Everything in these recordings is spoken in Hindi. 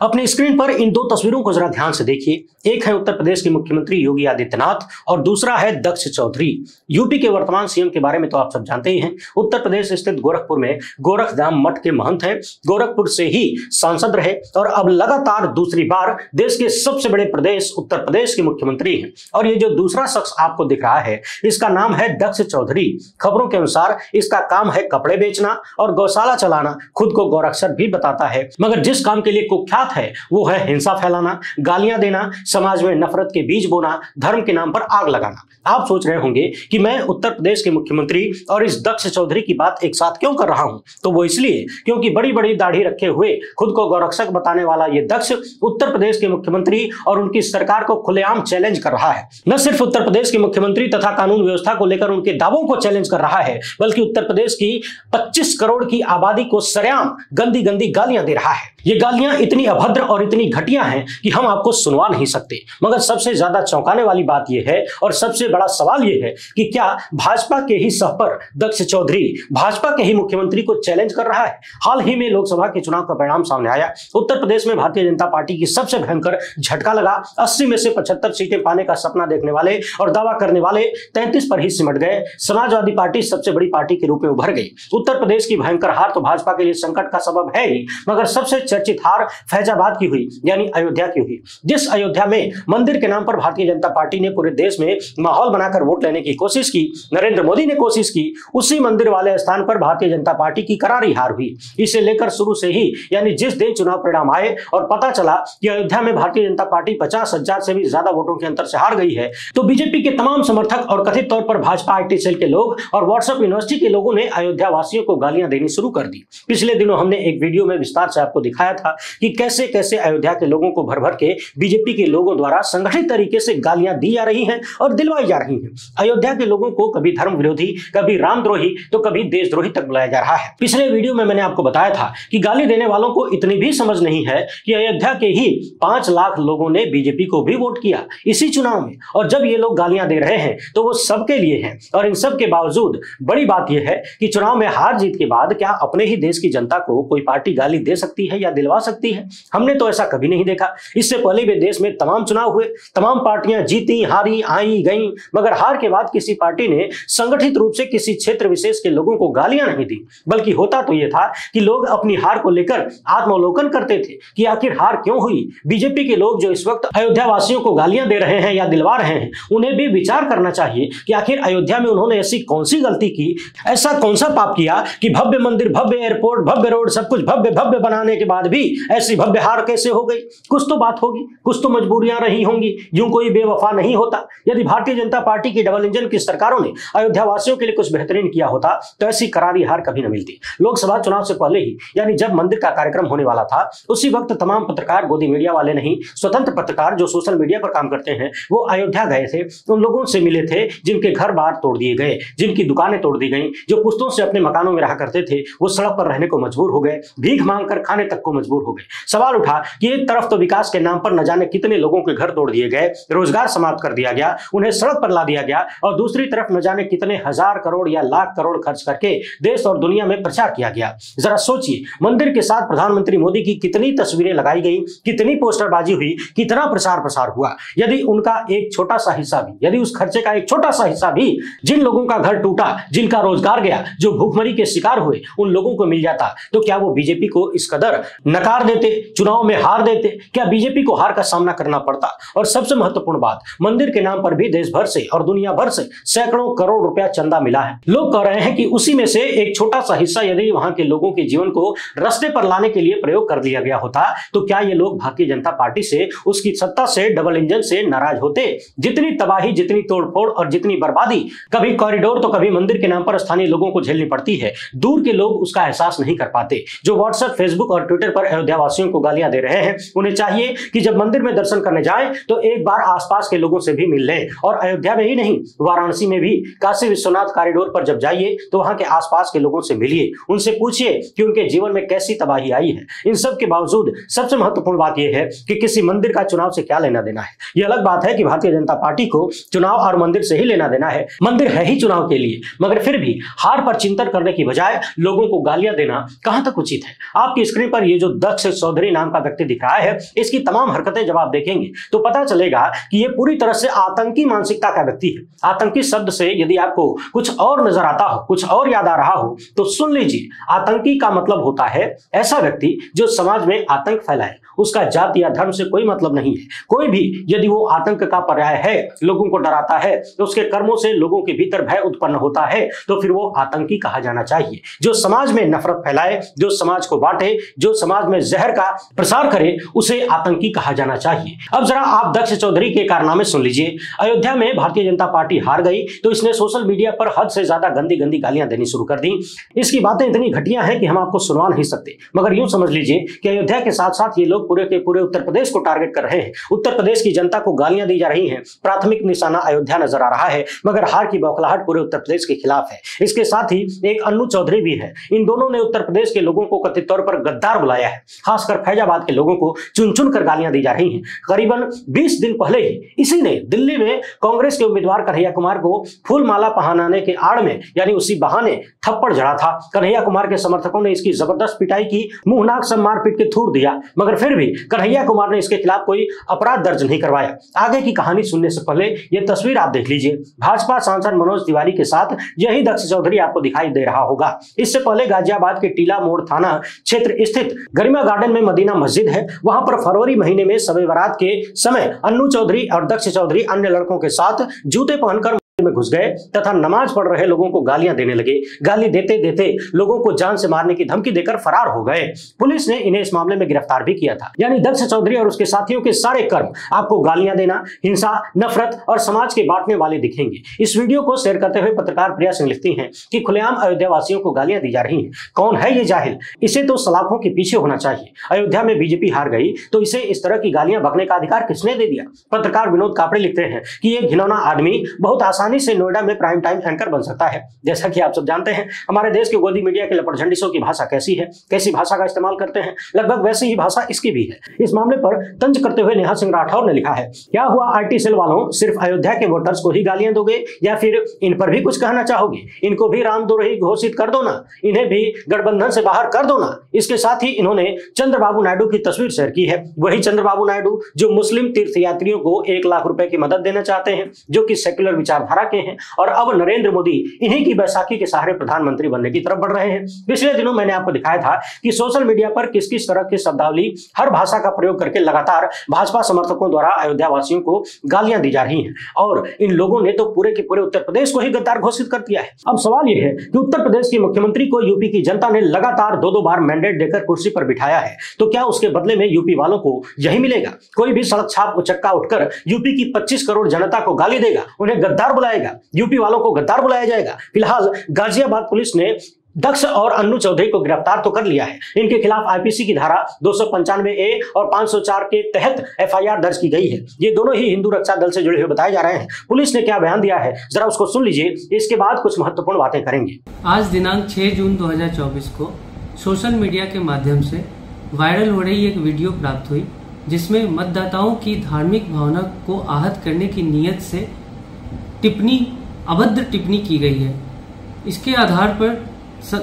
अपनी स्क्रीन पर इन दो तस्वीरों को जरा ध्यान से देखिए। एक है उत्तर प्रदेश के मुख्यमंत्री योगी आदित्यनाथ और दूसरा है दक्ष चौधरी। यूपी के वर्तमान सीएम के बारे में तो आप सब जानते ही हैं। उत्तर प्रदेश स्थित गोरखपुर में गोरखधाम मठ के महंत हैं। गोरखपुर से ही सांसद रहे और अब लगातार दूसरी बार देश के सबसे बड़े प्रदेश, उत्तर प्रदेश के मुख्यमंत्री हैं। और ये जो दूसरा शख्स आपको दिख रहा है, इसका नाम है दक्ष चौधरी। खबरों के अनुसार इसका काम है कपड़े बेचना और गौशाला चलाना। खुद को गौरक्षर भी बताता है। मगर जिस काम के लिए कुख्यात बात है, वो है हिंसा फैलाना, गालियाँ देना, समाज में नफरत के बीज बोना, धर्म के नाम पर आग लगाना। आप सोच रहे होंगे कि मैं उत्तर प्रदेश के मुख्यमंत्री और इस दक्ष चौधरी की बात एक साथ क्यों कर रहा हूँ? तो वो इसलिए क्योंकि बड़ी बड़ी दाढ़ी रखे हुए, खुद को गौरक्षक बताने वाला ये दक्ष उत्तर प्रदेश के मुख्यमंत्री और उनकी सरकार को खुलेआम चैलेंज कर रहा है। न सिर्फ़ उत्तर प्रदेश के मुख्यमंत्री तथा कानून व्यवस्था को लेकर उनके दावों को चैलेंज कर रहा है, बल्कि उत्तर प्रदेश की 25 करोड़ की आबादी को सरेआम गंदी गंदी गालियाँ दे रहा है। ये गालियाँ इतनी अभद्र और इतनी घटिया हैं कि हम आपको सुनवा नहीं सकते। मगर सबसे ज़्यादा चौंकाने वाली बात यह है और सबसे बड़ा सवाल यह है कि क्या भाजपा के ही सहपर दक्ष चौधरी भाजपा के ही मुख्यमंत्री को चैलेंज कर रहा है? हाल ही में लोकसभा के चुनाव का परिणाम सामने आया। उत्तर प्रदेश में भारतीय जनता पार्टी की सबसे भयंकर झटका लगा। अस्सी में से पचहत्तर सीटें पाने का सपना देखने वाले और दावा करने वाले तैंतीस पर ही सिमट गए। समाजवादी पार्टी सबसे बड़ी पार्टी के रूप में उभर गई। उत्तर प्रदेश की भयंकर हार तो भाजपा के लिए संकट का सबब है ही, मगर सबसे चर्चित हार फैजाबाद की हुई, यानी अयोध्या की हुई। जिस अयोध्या में मंदिर के नाम पर भारतीय जनता पार्टी ने पूरे देश में माहौल बनाकर वोट लेने की कोशिश की, नरेंद्र मोदी ने कोशिश की, उसी मंदिर वाले स्थान पर भारतीय जनता पार्टी की करारी हार हुई। इसे लेकर शुरू से ही, यानी जिस दिन चुनाव परिणाम आए और पता चला कि अयोध्या में भारतीय जनता पार्टी पचास हज़ार से भी ज़्यादा वोटों के अंतर से हार गई है तो बीजेपी के तमाम समर्थक और कथित तौर पर भाजपा आईटी सेल के लोग और व्हाट्सएप यूनिवर्सिटी के लोगों ने अयोध्या वासियों को गालियाँ देनी शुरू कर दी। पिछले दिनों हमने एक वीडियो में विस्तार से आपको दिखाया था कि कैसे कैसे कैसे अयोध्या के लोगों को भर भर के बीजेपी के लोगों द्वारा संगठित तरीके से गालियाँ दी जा रही हैं और दिलवाई जा रही हैं। अयोध्या के लोगों को कभी धर्म विरोधी, कभी रामद्रोही तो कभी देशद्रोही तक बुलाया जा रहा है। पिछले वीडियो में मैंने आपको बताया था कि गाली देने वालों को इतनी भी समझ नहीं है कि अयोध्या के ही पाँच लाख लोगों ने बीजेपी को भी वोट किया इसी चुनाव में। और जब ये लोग गालियाँ दे रहे हैं तो वो सबके लिए हैं। और इन सब के बावजूद बड़ी बात यह है कि चुनाव में हार जीत के बाद क्या अपने ही देश की जनता को कोई पार्टी गाली दे सकती है या दिलवा सकती है? हमने तो ऐसा कभी नहीं देखा। इससे पहले भी देश में तमाम चुनाव हुए, तमाम पार्टियाँ जीती, हारी, आई, गई, मगर हार के बाद किसी पार्टी ने संगठित रूप से किसी क्षेत्र विशेष के लोगों को गालियाँ नहीं दी, बल्कि होता तो यह था कि लोग अपनी हार को लेकर आत्मावलोकन करते थे कि आखिर हार क्यों हुई? बीजेपी के लोग जो इस वक्त अयोध्या वासियों को गालियाँ दे रहे हैं या दिलवा रहे हैं, उन्हें भी विचार करना चाहिए कि आखिर अयोध्या में उन्होंने ऐसी कौन सी गलती की? ऐसा कौन सा पाप किया कि भव्य मंदिर, भव्य एयरपोर्ट, भव्य रोड, सब कुछ भव्य भव्य बनाने के बाद भी ऐसी भव्य हार कैसे हो गई? कुछ तो बात होगी, कुछ तो मजबूरियाँ रही होंगी। यूँ कोई बेवफा नहीं होता। यदि भारतीय जनता पार्टी की डबल इंजन की सरकारों ने अयोध्या वासियों के लिए कुछ बेहतरीन किया होता तो ऐसी करारी हार कभी न मिलती। लोकसभा चुनाव से पहले ही, यानी जब मंदिर का कार्यक्रम होने वाला था, उसी वक्त तमाम पत्रकार, गोदी मीडिया वाले नहीं, स्वतंत्र पत्रकार जो सोशल मीडिया पर काम करते हैं, वो अयोध्या गए थे। उन लोगों से मिले थे, जिनके घर बार तोड़ दिए गए, जिनकी दुकानें तोड़ दी गई, जो पुस्तों से अपने मकानों में रहा करते थे, वो सड़क पर रहने को मजबूर हो गए, भीख मांग खाने तक को मजबूर हो गए। सवाल उठा कि एक तरफ़ तो विकास के नाम पर न जाने कितने लोगों के घर तोड़ दिए गए, रोज़गार समाप्त कर दिया गया, उन्हें सड़क पर ला दिया गया, और दूसरी तरफ़ न जाने कितने हज़ार करोड़ या लाख करोड़ खर्च करके देश और दुनिया में प्रचार किया गया। जरा सोचिए, मंदिर के साथ प्रधानमंत्री मोदी की कितनी तस्वीरें लगाई गई, कितनी पोस्टरबाजी हुई, कितना प्रचार प्रसार हुआ। यदि उनका एक छोटा सा हिस्सा भी, यदि उस खर्चे का एक छोटा सा हिस्सा भी जिन लोगों का घर टूटा, जिनका रोज़गार गया, जो भूखमरी के शिकार हुए, उन लोगों को मिल जाता तो क्या वो बीजेपी को इस कदर नकार देते? चुनाव में हार देते, क्या बीजेपी को हार का सामना करना पड़ता? और सबसे महत्वपूर्ण बात, मंदिर के नाम पर भी देश भर से और दुनिया भर से सैकड़ों करोड़ रुपया चंदा मिला है। लोग कह रहे हैं कि उसी में से एक छोटा सा हिस्सा यदि वहाँ के लोगों के जीवन को रस्ते पर लाने के लिए प्रयोग कर दिया गया होता तो क्या ये लोग भारतीय जनता पार्टी से उसकी सत्ता से डबल इंजन से नाराज़ होते? जितनी तबाही, जितनी तोड़फोड़ और जितनी बर्बादी, कभी कॉरिडोर तो कभी मंदिर के नाम पर स्थानीय लोगों को झेलनी पड़ती है। दूर के लोग उसका एहसास नहीं कर पाते। जो व्हाट्सएप फेसबुक और ट्विटर पर अयोध्या वासियों को गालियाँ दे रहे हैं। उन्हें चाहिए कि जब मंदिर में दर्शन करने जाए तो एक बार आसपास के लोगों से भी मिल लें। और अयोध्या में ही नहीं, वाराणसी में भी। काशी विश्वनाथ कॉरिडोर पर जब जाइए तो वहाँ के आसपास के लोगों से मिलिए। उनसे पूछिए कि उनके जीवन में कैसी तबाही आई है। इन सब के बावजूद, सबसे महत्वपूर्ण बात यह है कि किसी मंदिर का चुनाव से क्या लेना देना है। यह अलग बात है कि भारतीय जनता पार्टी को चुनाव और मंदिर से ही लेना देना है। मंदिर है ही चुनाव के लिए, मगर फिर भी हार पर चिंतन करने की बजाय लोगों को गालियाँ देना कहाँ तक उचित है? आपकी स्क्रीन पर ये जो दक्ष चौधरी चौधरी नाम का व्यक्ति दिख रहा है, इसकी तमाम हरकतें जब आप देखेंगे तो पता चलेगा कि ये पूरी तरह से आतंकी मानसिकता का व्यक्ति है। आतंकी शब्द से यदि आपको कुछ और नज़र आता हो, कुछ और याद आ रहा हो तो सुन लीजिए, आतंकी का मतलब होता है ऐसा व्यक्ति जो समाज में आतंक फैलाए। उसका जाति या धर्म से कोई मतलब नहीं है। कोई भी यदि वो आतंक का पर्याय है, लोगों को डराता है तो उसके कर्मों से लोगों के भीतर भय उत्पन्न होता है तो फिर वो आतंकी कहा जाना चाहिए। जो समाज में नफरत फैलाए, जो समाज को बांटे, जो समाज में जहर का प्रसार करे, उसे आतंकी कहा जाना चाहिए। अब जरा आप दक्ष चौधरी के कारनामे सुन लीजिए। अयोध्या में भारतीय जनता पार्टी हार गई तो इसने सोशल मीडिया पर हद से ज़्यादा गंदी गंदी गालियाँ देनी शुरू कर दी। इसकी बातें इतनी घटिया हैं कि हम आपको सुनवा नहीं सकते। मगर यूँ समझ लीजिए कि अयोध्या के साथ साथ ये लोग पूरे के पूरे उत्तर प्रदेश को टारगेट कर रहे हैं। उत्तर प्रदेश की जनता को गालियाँ दी जा रही हैं। प्राथमिक निशाना अयोध्या नज़र आ रहा है, मगर हार की बौखलाहट पूरे उत्तर प्रदेश के खिलाफ है। इसके साथ ही एक अन्नू चौधरी भी है। इन दोनों ने उत्तर प्रदेश के लोगों को कथित तौर पर गद्दार बुलाया है। खासकर फैजाबाद के लोगों को चुन चुन कर गालियाँ दी जा रही हैं। करीबन 20 दिन पहले ही इसी ने दिल्ली में कांग्रेस के उम्मीदवार कन्हैया कुमार को फूल माला पहनाने के आड़ में, यानी उसी बहाने थप्पड़ जड़ा था। कन्हैया कुमार के समर्थकों ने इसकी ज़बरदस्त पिटाई की मुँह नाक से मारपीट के थूर दिया, मगर फिर भी कन्हैया कुमार ने इसके खिलाफ कोई अपराध दर्ज नहीं करवाया। आगे की कहानी सुनने से पहले यह तस्वीर आप देख लीजिए। भाजपा सांसद मनोज तिवारी के साथ यही दक्ष चौधरी आपको दिखाई दे रहा होगा। इससे पहले गाजियाबाद के टीला मोड़ थाना क्षेत्र स्थित गरिमा गार्डन में मदीना मस्जिद है। वहाँ पर फरवरी महीने में सबे बारात के समय अन्नू चौधरी और दक्ष चौधरी अन्य लड़कों के साथ जूते पहनकर में घुस गए तथा नमाज़ पढ़ रहे लोगों को गालियाँ देने लगे। गाली देते देते लोगों को जान से मारने की धमकी देकर फरार हो गए। पुलिस ने इन्हें इस मामले में गिरफ़्तार भी किया था। यानी दक्ष चौधरी और उसके साथियों के सारे कर्म, आपको गालियाँ देना, हिंसा, नफरत और समाज के बांटने वाले दिखेंगे। इस वीडियो को शेयर करते हुए पत्रकार प्रिया सिंह लिखती हैं कि खुलेआम अयोध्या वासियों को गालियाँ दी जा रही है। कौन है ये जाहिल? इसे तो सलाखों के पीछे होना चाहिए। अयोध्या में बीजेपी हार गई तो इसे इस तरह की गालियाँ बकने का अधिकार किसने दे दिया? पत्रकार विनोद कापड़े लिखते हैं कि ये घिनौना आदमी बहुत आसानी से नोएडा में प्राइम टाइम एंकर बन सकता है। जैसा कि आप सब जानते हैं, हमारे देश के गोदी मीडिया के लपट झंडिसों की भाषा कैसी है, कैसी भाषा का इस्तेमाल करते हैं, लगभग वैसी ही भाषा इसकी भी है। इस मामले पर तंज करते हुए नेहा सिंह राठौर ने लिखा है, क्या हुआ आईटी सेल वालों? सिर्फ़ अयोध्या के वोटर्स को ही गालियाँ दोगे या फिर इन पर भी कुछ कहना चाहोगे? इनको भी रामदोरही घोषित कर दो ना, इन्हें भी गठबंधन से बाहर कर दो ना। इसके साथ ही इन्होंने चंद्रबाबू नायडू की तस्वीर शेयर की है। वही चंद्रबाबू नायडू जो मुस्लिम तीर्थयात्रियों को एक लाख रुपए की मदद देना चाहते हैं, जो कि सेक्युलर विचारधारा के हैं और अब नरेंद्र मोदी इन्हीं की बैसाखी के सहारे प्रधानमंत्री बनने की तरफ़ बढ़ रहे हैं। पिछले दिनों मैंने आपको दिखाया था कि सोशल मीडिया पर किस किस तरह की शब्दावली, हर भाषा का प्रयोग करके लगातार भाजपा समर्थकों द्वारा अयोध्या वासियों को गालियाँ दी जा रही हैं। और इन लोगों ने तो पूरे के पूरे उत्तर प्रदेश को ही गद्दार घोषित कर दिया है। अब सवाल यह है कि उत्तर प्रदेश के मुख्यमंत्री को यूपी की जनता ने लगातार दो दो बार मैंडेट देकर कुर्सी पर बिठाया है तो क्या उसके बदले में यूपी वालों को यही मिलेगा? कोई भी सड़क छाप उचक्का उठकर यूपी की 25 करोड़ जनता को गाली देगा? उन्हें गद्दार बुलाएगा यूपी वालों को गद्दार बुलाया जाएगा। फ़िलहाल गाजियाबाद पुलिस ने दक्ष और अन्नू चौधरी को गिरफ़्तार तो कर लिया है। इनके खिलाफ आईपीसी की धारा दो ए और 504 के तहत एफआईआर दर्ज की गई है। ये दोनों ही हिंदू रक्षा दल से जुड़े हुए बताए जा रहे हैं। पुलिस ने क्या बयान दिया है? जरा उसको सुन लीजिए। इसके बाद कुछ महत्वपूर्ण बातें करेंगे। आज दिनांक 6 जून 2024 को सोशल मीडिया के माध्यम से वायरल हो रही एक वीडियो प्राप्त हुई, जिसमें मतदाताओं की धार्मिक भावना को आहत करने की नीयत से टिप्पणी, अभद्र टिप्पणी की गई है। इसके आधार पर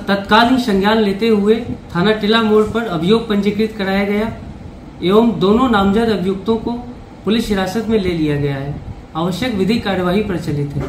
तत्कालीन संज्ञान लेते हुए थाना टिला मोड़ पर अभियोग पंजीकृत कराया गया एवं दोनों नामजद अभियुक्तों को पुलिस हिरासत में ले लिया गया है। आवश्यक विधि कार्यवाही प्रचलित है।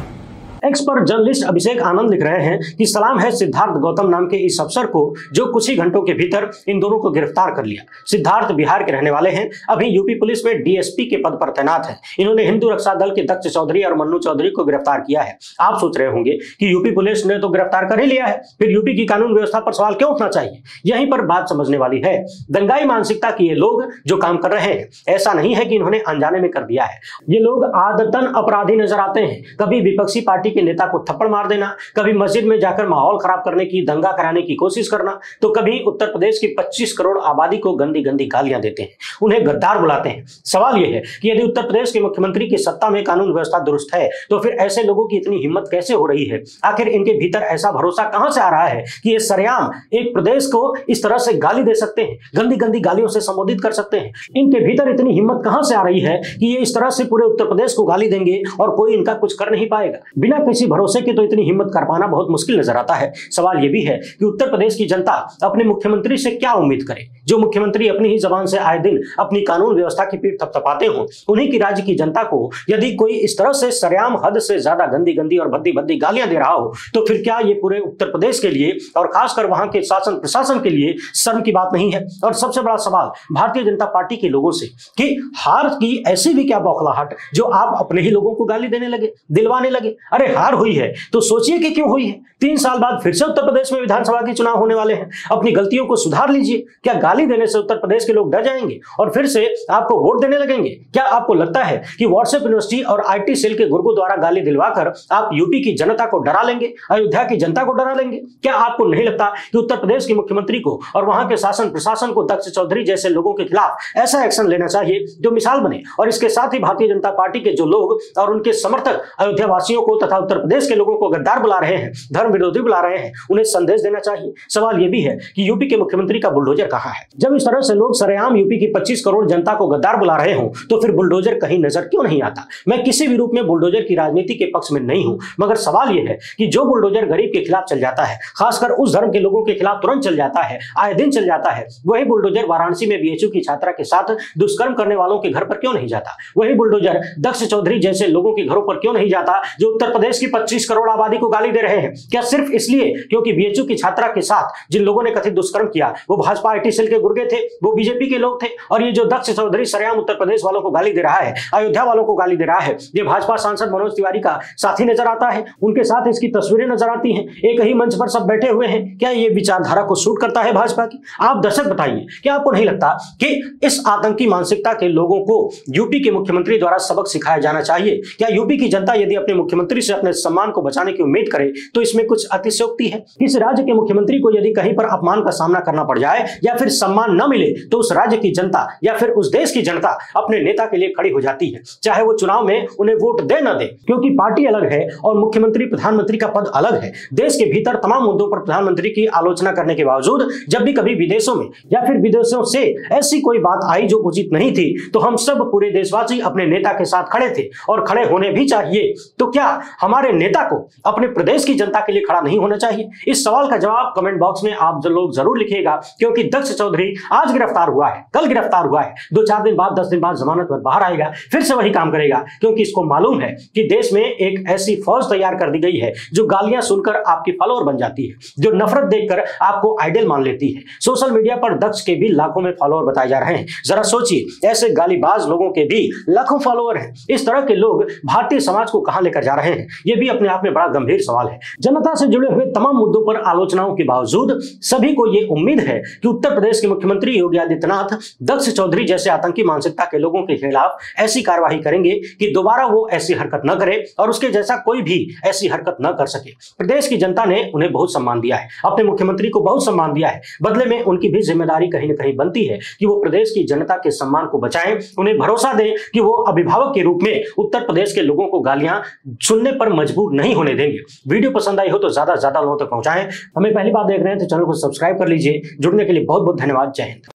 एक्स पर जर्नलिस्ट अभिषेक आनंद लिख रहे हैं कि सलाम है सिद्धार्थ गौतम नाम के इस अफसर को जो कुछ ही घंटों के भीतर इन दोनों को गिरफ़्तार कर लिया। सिद्धार्थ बिहार के रहने वाले हैं। अभी यूपी पुलिस में डीएसपी के पद पर तैनात है। इन्होंने हिंदू रक्षा दल के दक्ष चौधरी और मन्नू चौधरी को गिरफ़्तार किया है। आप सोच रहे होंगे कि यूपी पुलिस ने तो गिरफ़्तार कर ही लिया है। फिर यूपी की कानून व्यवस्था पर सवाल क्यों उठना चाहिए? यहीं पर बात समझने वाली है। दंगाई मानसिकता की ये लोग जो काम कर रहे हैं, ऐसा नहीं है कि इन्होंने अनजाने में कर दिया है। ये लोग आदतन अपराधी नज़र आते हैं। कभी विपक्षी पार्टी के नेता को थप्पड़ मार देना, कभी मस्जिद में जाकर माहौल खराब करने की, दंगा कराने की कोशिश करना तो कभी उत्तर प्रदेश की 25 करोड़ आबादी को गंदी गंदी गालियाँ देते हैं, उन्हें गद्दार बुलाते हैं। सवाल यह है कि यदि उत्तर प्रदेश के मुख्यमंत्री की सत्ता में कानून व्यवस्था दुरुस्त है तो फिर ऐसे लोगों की इतनी हिम्मत कैसे हो रही है? आखिर इनके भीतर ऐसा भरोसा कहाँ से आ रहा है कि ये सरेआम एक प्रदेश को इस तरह से गाली दे सकते हैं गंदी गंदी गालियों से संबोधित कर सकते हैं? इनके भीतर इतनी हिम्मत कहाँ से आ रही है कि ये इस तरह से पूरे उत्तर प्रदेश को गाली देंगे और कोई इनका कुछ कर नहीं पाएगा? बिना बिना किसी भरोसे के तो इतनी हिम्मत कर पाना बहुत मुश्किल नज़र आता है। सवाल यह भी है कि उत्तर प्रदेश की जनता अपने मुख्यमंत्री से क्या उम्मीद करे? जो मुख्यमंत्री अपनी ही जबान से आए दिन अपनी कानून व्यवस्था की पीठ थपथपाते हो, उन्हीं की राज्य की जनता को यदि कोई इस तरह से सरेआम हद से ज़्यादा गंदी गंदी और भद्दी भद्दी गालियाँ दे रहा हो तो फिर क्या ये पूरे उत्तर प्रदेश के लिए और खासकर वहाँ के शासन प्रशासन के लिए शर्म की बात नहीं है? और सबसे बड़ा सवाल भारतीय जनता पार्टी के लोगों से कि हार की ऐसी भी क्या बौखलाहट जो आप अपने ही लोगों को गाली देने लगे, दिलवाने लगे? अरे हार हुई है तो सोचिए कि क्यों हुई है? तीन साल बाद फिर से उत्तर प्रदेश में विधानसभा के चुनाव होने वाले हैं। अपनी गलतियों को सुधार लीजिए। क्या गाली देने से उत्तर प्रदेश के लोग डर जाएँगे? और फिर से आपको वोट देने लगेंगे? क्या आपको लगता है कि व्हाट्सएप यूनिवर्सिटी और आईटी सेल के गुर्गो द्वारा गाली दिलवाकर आप यूपी की जनता को डरा लेंगे? अयोध्या की जनता को डरा लेंगे? क्या आपको नहीं लगता कि उत्तर प्रदेश के मुख्यमंत्री को और वहाँ के शासन प्रशासन को दक्ष चौधरी जैसे लोगों के खिलाफ ऐसा एक्शन लेना चाहिए जो मिसाल बने? और इसके साथ ही भारतीय जनता पार्टी के जो लोग और उनके समर्थक अयोध्या वासियों को तथा उत्तर प्रदेश के लोगों को गद्दार बुला रहे हैं, धर्म विरोधी बुला रहे हैं, उन्हें संदेश देना चाहिए। सवाल यह भी है कि यूपी के मुख्यमंत्री का बुलडोजर कहा है? जब इस तरह से लोग सरेआम यूपी की 25 करोड़ जनता को गद्दार बुला रहे हो तो फिर बुलडोजर कहीं नज़र क्यों नहीं आता? मैं किसी भी रूप में बुलडोजर की राजनीति के पक्ष में नहीं हूँ, मगर सवाल यह है कि जो बुलडोजर गरीब के खिलाफ चल जाता है, खासकर उस धर्म के लोगों के खिलाफ तुरंत चल जाता है, आए दिन चल जाता है, वही बुलडोजर वाराणसी में बीएचयू की छात्रा के साथ दुष्कर्म करने वालों के घर पर क्यों नहीं जाता? वही बुलडोजर दक्ष चौधरी जैसे लोगों के घरों पर क्यों नहीं जाता, जो उत्तर प्रदेश की पच्चीस करोड़ आबादी को गाली दे रहे हैं। क्या सिर्फ़ इसलिए? क्योंकि बीएचयू की छात्रा के साथ जिन लोगों ने कथित दुष्कर्म किया, वो भाजपा आईटी सेल के गुर्गे थे, वो बीजेपी के लोग थे, और ये जो दक्ष चौधरी सरेआम उत्तर प्रदेश वालों को गाली दे रहा है, अयोध्या वालों को गाली दे रहा है, ये भाजपा सांसद मनोज तिवारी का साथी नज़र आता है, उनके साथ इसकी तस्वीरें नज़र आती हैं, एक ही मंच पर सब बैठे हुए हैं। क्या ये विचारधारा को सूट करता है भाजपा की? आप दर्शक बताइए, क्या आपको नहीं लगता कि इस आतंकी मानसिकता के लोगों को यूपी के मुख्यमंत्री द्वारा सबक सिखाया जाना चाहिए? क्या यूपी की जनता यदि अपने मुख्यमंत्री से अपने सम्मान को बचाने की उम्मीद करे तो इसमें कुछ अतिशयोक्ति है। किस राज्य के मुख्यमंत्री को यदि कहीं पर अपमान का सामना करना पड़ जाए, या फिर सम्मान न मिले तो उस राज्य की जनता, या फिर उस देश की जनता अपने नेता के लिए खड़ी हो जाती है। चाहे वो चुनाव में उन्हें वोट दे न दे, क्योंकि पार्टी अलग है और मुख्यमंत्री, प्रधानमंत्री का पद अलग है। देश के भीतर तमाम मुद्दों पर प्रधानमंत्री की आलोचना करने के बावजूद, जब भी कभी विदेशों में, या फिर विदेशों से ऐसी कोई बात आई जो उचित नहीं थी तो हम सब पूरे देशवासी अपने नेता के साथ खड़े थे, और खड़े होने भी चाहिए। तो क्या हमारे नेता को अपने प्रदेश की जनता के लिए खड़ा नहीं होना चाहिए। इस सवाल का जवाब कमेंट बॉक्स में आप लोग ज़रूर लिखिएगा, क्योंकि दक्ष चौधरी आज गिरफ़्तार हुआ है, कल गिरफ़्तार हुआ है। दो चार दिन बाद, दस दिन बाद जमानत पर बाहर आएगा, फिर से वही काम करेगा, क्योंकि इसको मालूम है कि देश में एक ऐसी फौज तैयार कर दी गई है, जो गालियाँ सुनकर आपकी फॉलोअर बन जाती है, जो नफरत देखकर आपको आइडल मान लेती है। सोशल मीडिया पर दक्ष के भी लाखों में फॉलोअर बताए जा रहे हैं। जरा सोचिए, ऐसे गालीबाज लोगों के भी लाखों फॉलोअर हैं। इस तरह के लोग भारतीय समाज को कहाँ लेकर जा रहे हैं? यह भी अपने आप में बड़ा गंभीर सवाल है। जनता से जुड़े हुए तमाम मुद्दों पर आलोचनाओं के बावजूद सभी को यह उम्मीद है कि उत्तर प्रदेश के मुख्यमंत्री योगी आदित्यनाथ, दक्ष चौधरी जैसे आतंकी मानसिकता के लोगों के खिलाफ ऐसी कार्यवाही करेंगे कि दोबारा वो ऐसी हरकत न करे और उसके जैसा कोई भी ऐसी हरकत न कर सके। प्रदेश की जनता ने उन्हें बहुत सम्मान दिया है। अपने मुख्यमंत्री को बहुत सम्मान दिया है। बदले में उनकी भी ज़िम्मेदारी कहीं ना कहीं बनती है कि वो प्रदेश की जनता के सम्मान को बचाएँ, उन्हें भरोसा दें कि वो अभिभावक के रूप में उत्तर प्रदेश के लोगों को गालियाँ सुनने पर मजबूर नहीं होने देंगे। वीडियो पसंद आई हो तो ज़्यादा ज़्यादा लोगों तक पहुंचाएँ। हमें पहली बार देख रहे हैं तो चैनल को सब्सक्राइब कर लीजिए। जुड़ने के लिए बहुत बहुत धन्यवाद। जय हिंद।